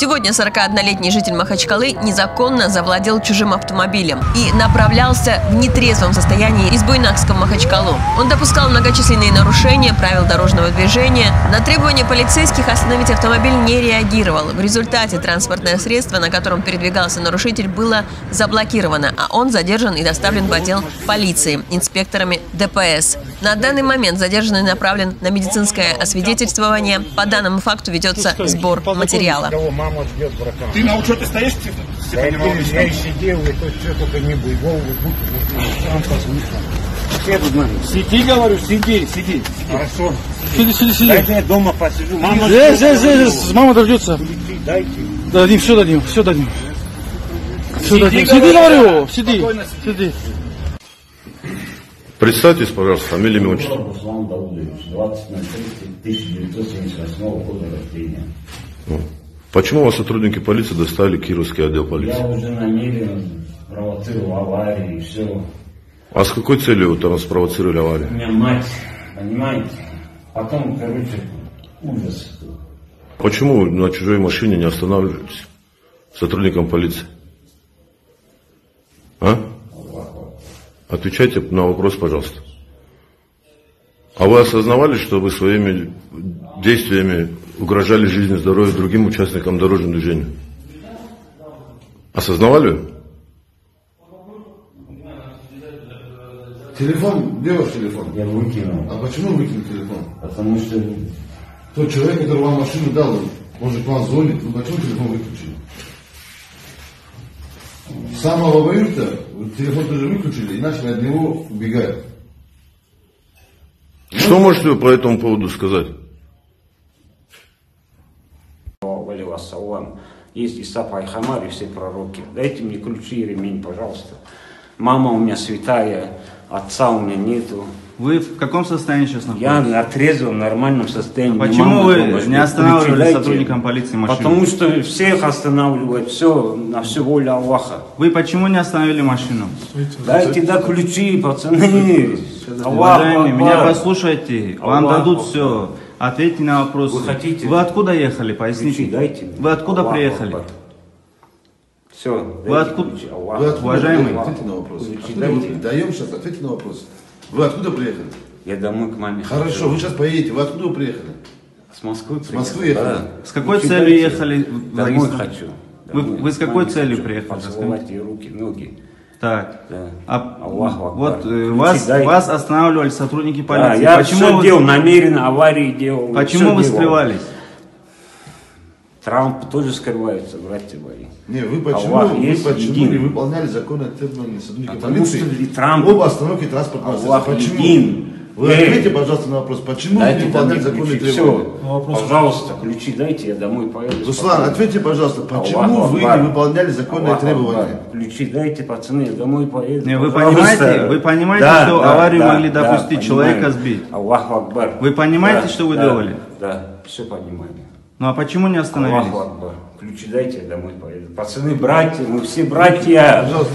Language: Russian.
Сегодня 41-летний житель Махачкалы незаконно завладел чужим автомобилем и направлялся в нетрезвом состоянии из Буйнакска в Махачкалу. Он допускал многочисленные нарушения правил дорожного движения. На требования полицейских остановить автомобиль не реагировал. В результате транспортное средство, на котором передвигался нарушитель, было заблокировано, а он задержан и доставлен в отдел полиции инспекторами ДПС. На данный момент задержанный направлен на медицинское освидетельствование. По данному факту ведется сбор материала. Мама ждет брака. Ты на учете стоишь, Степан? Да Степан я, Иванович? я и сидел, и то что только не был. Голову будь, сам послушал. Все тут. Сиди, говорю, сиди, сиди. Хорошо. Сиди, сиди, сиди. Дайте я дома посижу. Мама Здесь, здесь, здесь, мама дождется. Дайте. Дадим, все дадим, все дадим. Все Сиди, дадим. Сиди, говорю. сиди. Спокойно Сиди. Представьтесь, пожалуйста, фамилия, имя, отчество. Руслан Даудович, 20.03.1978 года рождения. Почему вас сотрудники полиции доставили в Кировский отдел Я полиции? уже намерен провоцировал аварии и все. А с какой целью вы там спровоцировали У аварию? меня мать, понимаете? Потом, короче, ужас. Почему вы на чужой машине не останавливаетесь сотрудникам полиции? А? Отвечайте на вопрос, пожалуйста. А вы осознавали, что вы своими действиями угрожали жизни и здоровью другим участникам дорожного движения? Осознавали? Телефон, где ваш телефон? Я выкинул. А почему выкинул телефон? Потому что Тот человек, который вам машину дал, может к вам звонит, вы почему телефон выключили? С самого момента телефон тоже выключили и начали от него убегать. Что можете вы по этому поводу сказать? Есть Иса Пайхамар и все пророки. Дайте мне ключи и ремень, пожалуйста. Мама у меня святая, отца у меня нету. Вы в каком состоянии сейчас Я находитесь? на трезвом, нормальном состоянии. Мне Почему мама вы дома не дайте. сотрудникам полиции машину? Потому что всех останавливают, все, на всю волю Аллаха. Вы почему не остановили машину? Дайте да ключи, пацаны. Аллах Уважаемые, меня послушайте, вам дадут все. Ответьте на вопросы. Вы хотите? Вы откуда ехали? Поясните. Ключи дайте. мне. Вы откуда Аллах приехали? Все, Вы откуда- Вы откуда Уважаемый. приехали? Ответьте на вопрос. Ключи Откуда дайте. вы- Даем сейчас, ответьте на вопрос. Вы откуда приехали? Я домой к маме Хорошо, хочу. вы сейчас поедете. Вы откуда вы приехали? С Москвы С Москвы ехали? да. С какой Ключи целью дайте. ехали в Домой хочу. Вы- Домой. вы с какой целью хочу. приехали? Поцеловать ее руки, ноги. Так. Да. А Аллаху Акбар. вот э, Ключи вас, вас останавливали сотрудники Да, полиции. я почему все вы, делал, намеренно аварии делал. почему вы делал. скрывались? Трамп тоже скрывается, братья мои. Не, вы почему, Аллах вы есть почему един. не выполняли законные требования сотрудника Потому полиции? что и Трамп- Об остановке транспортного Аллах средства. Почему? един. Вы Эй. ответьте, пожалуйста, на вопрос, почему вы Дайте не законные ключи. требования? Все, пожалуйста, ключи дайте, я домой поеду. Руслан, ответьте, пожалуйста, почему Аллаху вы Акбар. не выполняли законные Аллаху требования? Ключи дайте, пацаны, я домой поеду. Не, вы Пожалуйста. понимаете- вы понимаете, Да, что да, аварию да, могли да, допустить, понимаю. человека сбить? Аллаху Акбар. Вы понимаете, Да, что вы да, делали? Да, все понимаю. Ну а почему не остановились? Аллаху Акбар. Ключи дайте, я домой поеду. Пацаны, братья, мы все братья. Пожалуйста,